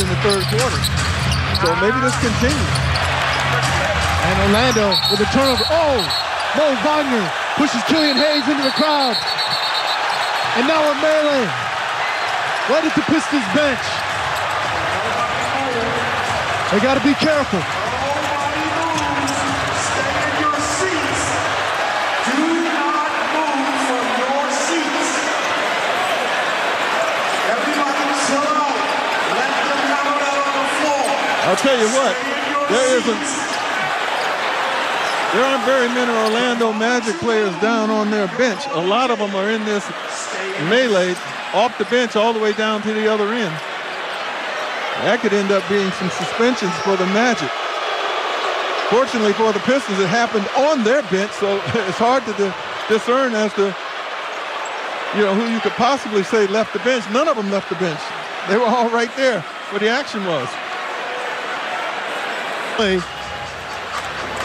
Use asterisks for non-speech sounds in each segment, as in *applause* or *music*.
in the third quarter. So maybe this continues. And Orlando with a turnover. Oh, Mo Wagner pushes Killian Hayes into the crowd. And now a melee. Right at the Pistons bench. They got to be careful. I'll tell you what, there isn't, there aren't very many Orlando Magic players down on their bench. A lot of them are in this melee off the bench all the way down to the other end. That could end up being some suspensions for the Magic. Fortunately for the Pistons, it happened on their bench, so *laughs* it's hard to discern as to you know who you could possibly say left the bench. None of them left the bench. They were all right there where the action was play.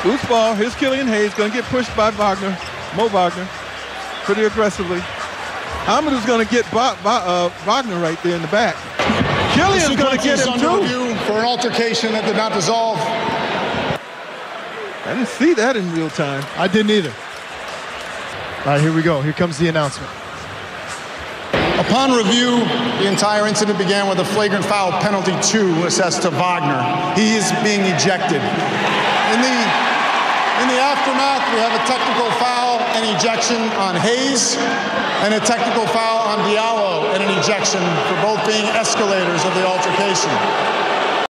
Loose ball. Here's Killian Hayes. Going to get pushed by Wagner. Mo Wagner. Pretty aggressively. Hamidou's going to get Bo Bo uh, Wagner right there in the back. Killian's going to get him too. For an altercation that did not dissolve. I didn't see that in real time. I didn't either. All right, here we go. Here comes the announcement. Upon review, the entire incident began with a flagrant foul penalty two assessed to Wagner. He is being ejected. In the, in the aftermath, we have a technical foul and ejection on Hayes and a technical foul on Diallo and an ejection for both being escalators of the altercation.